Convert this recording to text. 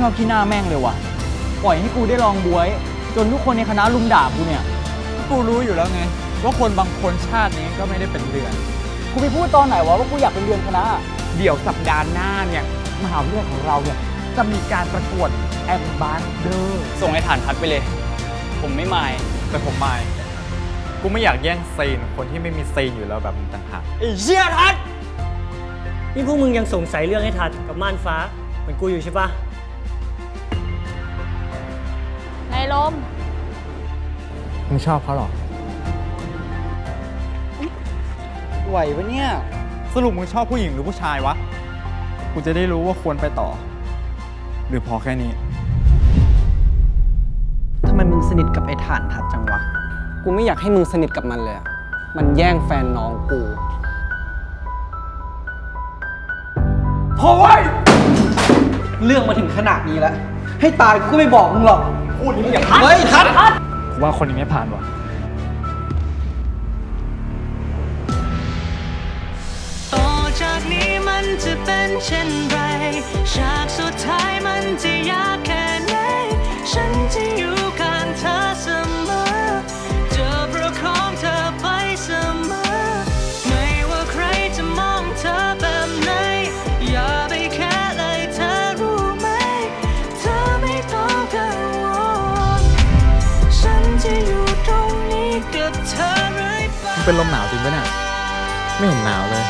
ชอบที่หน้าแม่งเลยว่ะ ปล่อยให้กูได้รองบ๊วย จนทุกคนในคณะลุมด่ากูเนี่ย กูรู้อยู่แล้วไง ว่าคนบางคนชาตินี้ก็ไม่ได้เป็นเดือน กูไปพูดตอนไหนวะว่ากูอยากเป็นเดือนคณะ เดี๋ยวสัปดาห์หน้าเนี่ยมหาวิทยาลัยของเราเนี่ยจะมีการประกวด ambassador ส่งให้ฐานทัดไปเลย ผมไม่มายแต่ผมไม่กูไม่อยากแย่งซีนคนที่ไม่มีซีนอยู่แล้วแบบมึงต่างหากไอ้เชี่ยทัดนี่พวกมึงยังสงสัยเรื่องไอ้ทัดกับม่านฟ้าเหมือนกูอยู่ใช่ปะ ลม มึงชอบเขาหรอ ไหวปะเนี่ย สรุปมึงชอบผู้หญิงหรือผู้ชายวะ กูจะได้รู้ว่าควรไปต่อ หรือพอแค่นี้ ทำไมมึงสนิทกับไอ้ฐานทัดจังวะ กูไม่อยากให้มึงสนิทกับมันเลยอะมันแย่งแฟนน้องกูเรื่องมาถึงขนาดนี้แล้ว ให้ตายกูก็ไม่บอกมึงหรอก พูดอย่างนี้อย่าเฮ้ยทัดกูว่าคนนี้ไม่ผ่านว่ะต่อจากนี้มันจะเป็นเช่นไรฉาก เป็นลมหนาวจริงปะเนี่ย ไม่เห็นหนาวเลย